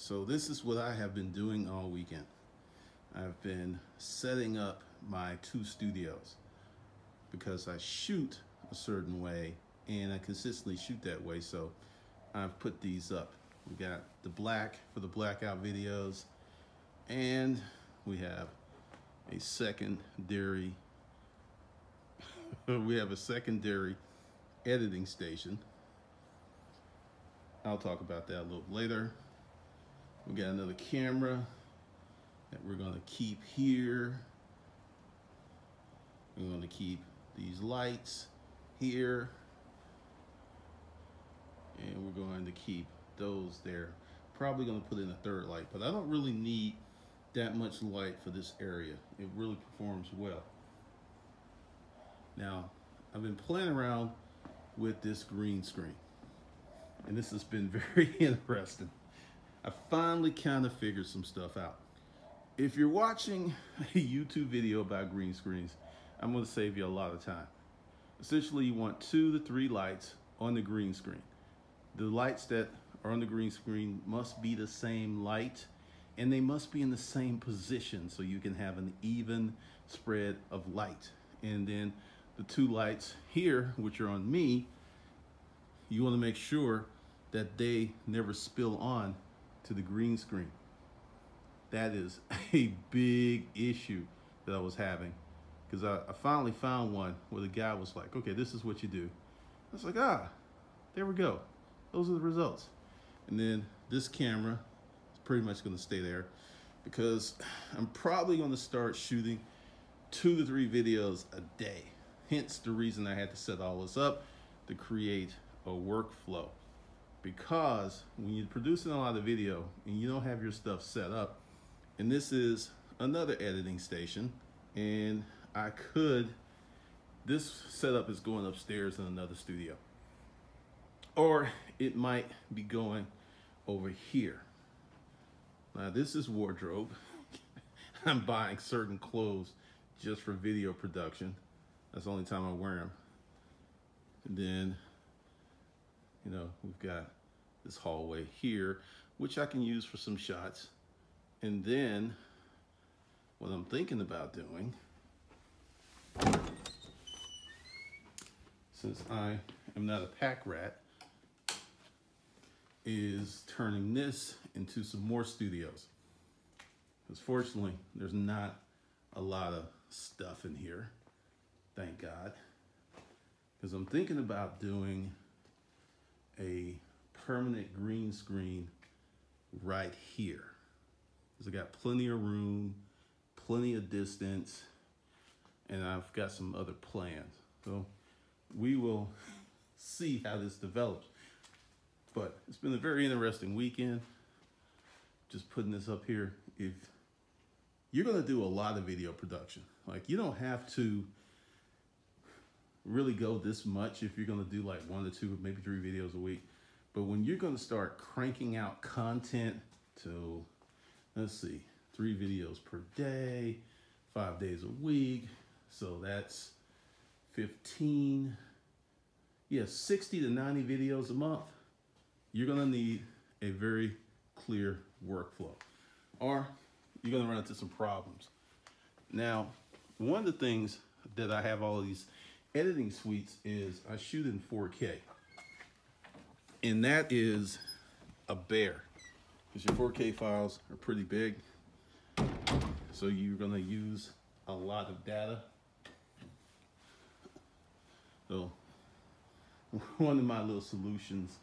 So this is what I have been doing all weekend. I've been setting up my two studios because I shoot a certain way and I consistently shoot that way. So I've put these up. We got the black for the blackout videos and we have a secondary we have a secondary editing station. I'll talk about that a little later. We got another camera that we're gonna keep here. We're gonna keep these lights here. And we're going to keep those there. Probably gonna put in a third light, but I don't really need that much light for this area. It really performs well. Now, I've been playing around with this green screen. And this has been very interesting. I finally kind of figured some stuff out. If you're watching a YouTube video about green screens, I'm gonna save you a lot of time. Essentially, you want two to three lights on the green screen. The lights that are on the green screen must be the same light and they must be in the same position so you can have an even spread of light. And then the two lights here, which are on me, you wanna make sure that they never spill on to the green screen. That is a big issue that I was having because I, I, finally found one where the guy was like, okay, this is what you do. I was like, ah, there we go. Those are the results. And then this camera is pretty much gonna stay there because I'm probably gonna start shooting two to three videos a day. Hence the reason I had to set all this up to create a workflow because when you're producing a lot of video and you don't have your stuff set up, and this is another editing station, and I could, this setup is going upstairs in another studio. Or it might be going over here. Now this is wardrobe. I'm buying certain clothes just for video production. That's the only time I wear them. And then you know, we've got this hallway here, which I can use for some shots. And then what I'm thinking about doing, since I am not a pack rat, is turning this into some more studios. Because fortunately, there's not a lot of stuff in here, thank God. Because I'm thinking about doing a permanent green screen right here. Because I got plenty of room, plenty of distance, and I've got some other plans. So we will see how this develops. But it's been a very interesting weekend. Just putting this up here. If you're gonna do a lot of video production, like you don't have to really go this much if you're to do like one to two, maybe three videos a week. But when you're to start cranking out content to, let's see, three videos per day, five days a week. So that's 15, yeah, 60 to 90 videos a month. You're to need a very clear workflow or you're to run into some problems. Now, one of the things that I have all these editing suites is I shoot in 4K. And that is a bear. Because your 4K files are pretty big. So you're going to use a lot of data. So one of my little solutions,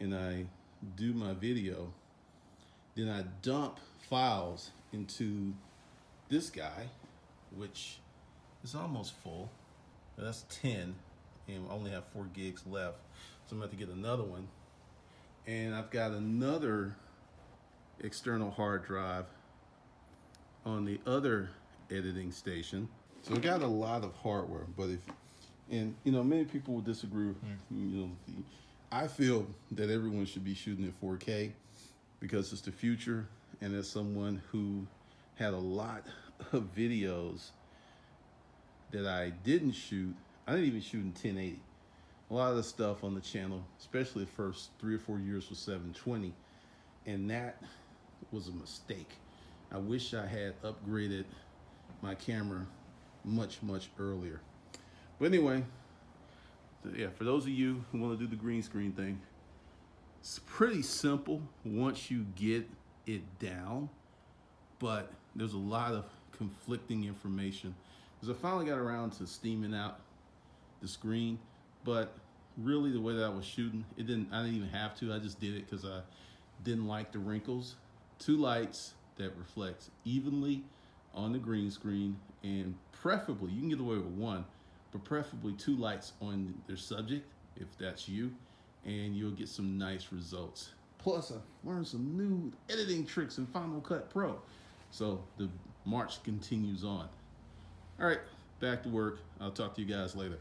and I do my video, then I dump files into this guy, which is almost full. That's 10 and I only have four gigs left. So I'm going to get another one. And I've got another external hard drive on the other editing station. So I got a lot of hardware, but if, and you know, many people will disagree. Mm. You know, I feel that everyone should be shooting at 4K because it's the future. And as someone who had a lot of videos that I didn't shoot, I didn't even shoot in 1080. A lot of the stuff on the channel, especially the first three or four years was 720. And that was a mistake. I wish I had upgraded my camera much, much earlier. But anyway, yeah, for those of you who want to do the green screen thing, it's pretty simple once you get it down, but there's a lot of conflicting information. Because I finally got around to steaming out the screen, but really the way that I was shooting, it didn't. I didn't even have to. I just did it because I didn't like the wrinkles. Two lights that reflects evenly on the green screen, and preferably you can get away with one, but preferably two lights on their subject if that's you, and you'll get some nice results. Plus, I've learned some new editing tricks in Final Cut Pro. So the march continues on. All right, back to work. I'll talk to you guys later.